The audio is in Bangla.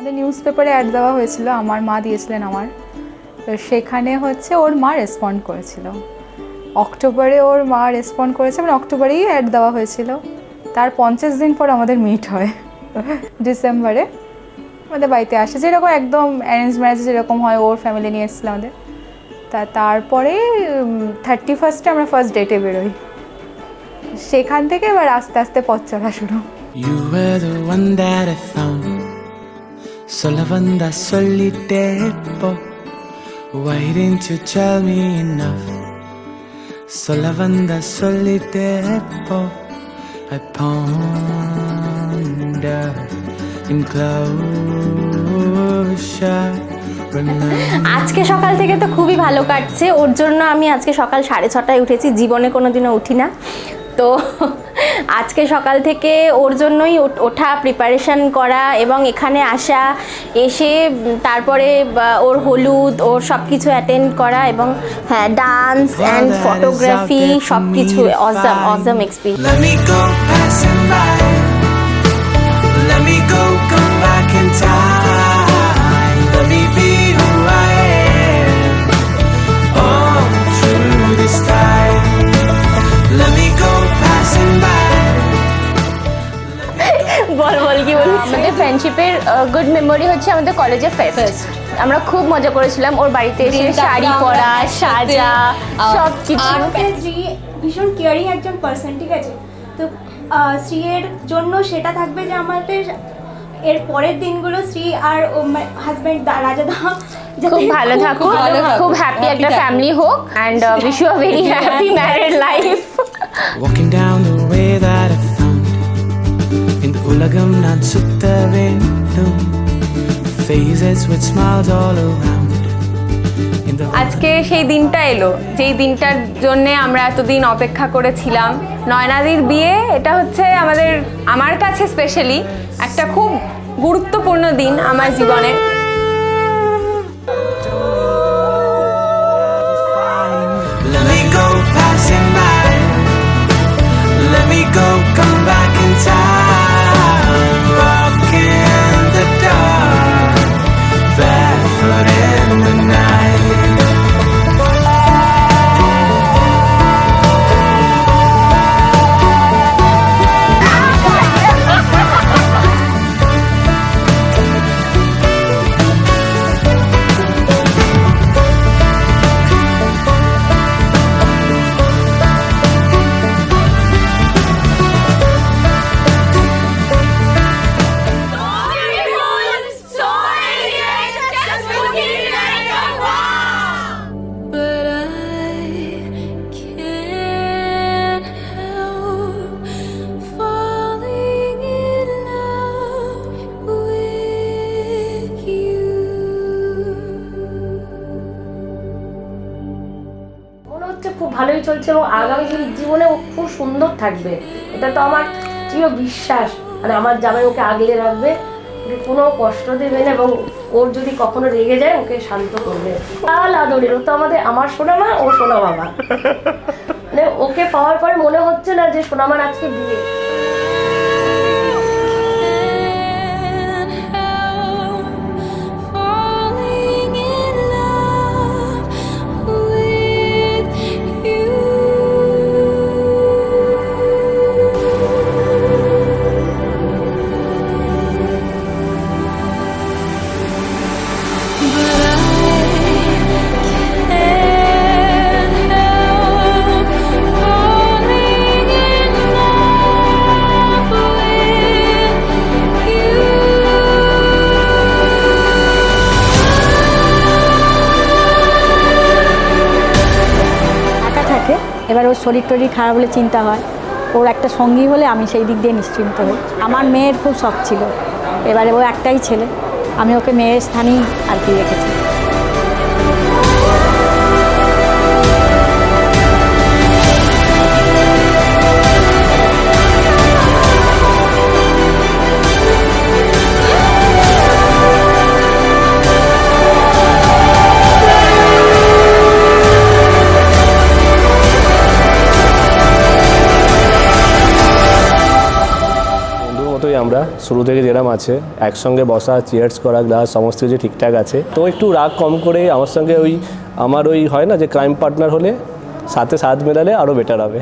আমাদের নিউজ পেপারে অ্যাড দেওয়া হয়েছিল, আমার মা দিয়েছিলেন আমার। তো সেখানে হচ্ছে ওর মা রেসপন্ড করেছিল। অক্টোবরে ওর মা রেসপন্ড করেছে মানে অক্টোবরেই অ্যাড দেওয়া হয়েছিল। তার পঞ্চাশ দিন পর আমাদের মিট হয়, ডিসেম্বরে। আমাদের বাড়িতে আসে, যেরকম একদম অ্যারেঞ্জ ম্যারেজ যেরকম হয়, ওর ফ্যামিলি নিয়ে এসেছিল আমাদের। তা তারপরে থার্টি ফার্স্টে আমরা ফার্স্ট ডেটে বেরোই। সেখান থেকে এবার আস্তে আস্তে পথ চলা শুরু। You were the one that I found. Solo banda solitario. Why didn't you tell me enough? Solo banda solitario. I ponder in closure. আজকে সকাল থেকে তো খুবই ভালো কাটছে ওর জন্য আমি আজকে সকাল সাড়ে ছটায় উঠেছি জীবনে কোনো দিনও উঠি না তো আজকে সকাল থেকে ওর জন্যই ওঠা প্রিপারেশন করা এবং এখানে আসা এসে তারপরে ওর হলুদ ওর সব কিছু অ্যাটেন্ড করা এবং হ্যাঁ ডান্স অ্যান্ড ফটোগ্রাফি সব me কিছু অজাম. অজাম এক্সপিরিয়েন্স ফ্রেন্ডশিপের গুড মেমোরি হচ্ছে আমাদের কলেজে ফেস্ট আমরা খুব মজা করেছিলাম। ওর বাড়িতে এসে শাড়ি পরা সাজা সব কিছু। শ্রী ভীষণ কেয়ারিং একজন পার্সন ঠিক আছে? তো আহ, শ্রীয়ের জন্য সেটা থাকবে যে আমাদের এর পরের দিনগুলো শ্রী আর ও হাজব্যান্ড রাজাদা খুব ভালো থাকুক খুব হ্যাপি একটা ফ্যামিলি হোক and wish you a very happy married life Walking down the way that I found In ulagam nan sutta আজকে সেই দিনটা এলো, যেই দিনটার জন্য আমরা এতদিন অপেক্ষা করেছিলাম। নয়নাদির বিয়ে, এটা হচ্ছে আমাদের, আমার কাছে স্পেশালি একটা খুব গুরুত্বপূর্ণ দিন আমার জীবনে। ভালোই চলছে এবং আগামী জীবনে ও খুব সুন্দর থাকবে। এটা তো আমার প্রিয় বিশ্বাস। মানে আমার জামাই ওকে আগলে রাখবে, ওকে কোনো কষ্ট দেবে না এবং ওর যদি কখনো রেগে যায়, ওকে শান্ত করবে। লাল আদরের, ও তো আমাদের, আমার সোনা মা, ও সোনা বাবা। মানে ওকে পাওয়ার পরে মনে হচ্ছে না যে সোনামার আজকে বিয়ে। এবার ওর শরীর টরীর খারাপ হলে চিন্তা হয়। ওর একটা সঙ্গী হলে আমি সেই দিক দিয়ে নিশ্চিন্ত হই। আমার মেয়ের খুব শখ ছিল। এবারে ও একটাই ছেলে। আমি ওকে মেয়ের স্থানেই আর কি রেখেছি। আমরা শুরু থেকে যেরকম আছে, একসঙ্গে বসা চেয়ার্স করা গ্লাস সমস্ত কিছু ঠিকঠাক আছে। তো একটু রাগ কম করে আমার সঙ্গে ওই, আমার ওই হয় না যে ক্রাইম পার্টনার হলে সাথে সাথ মেলালে আরও বেটার হবে।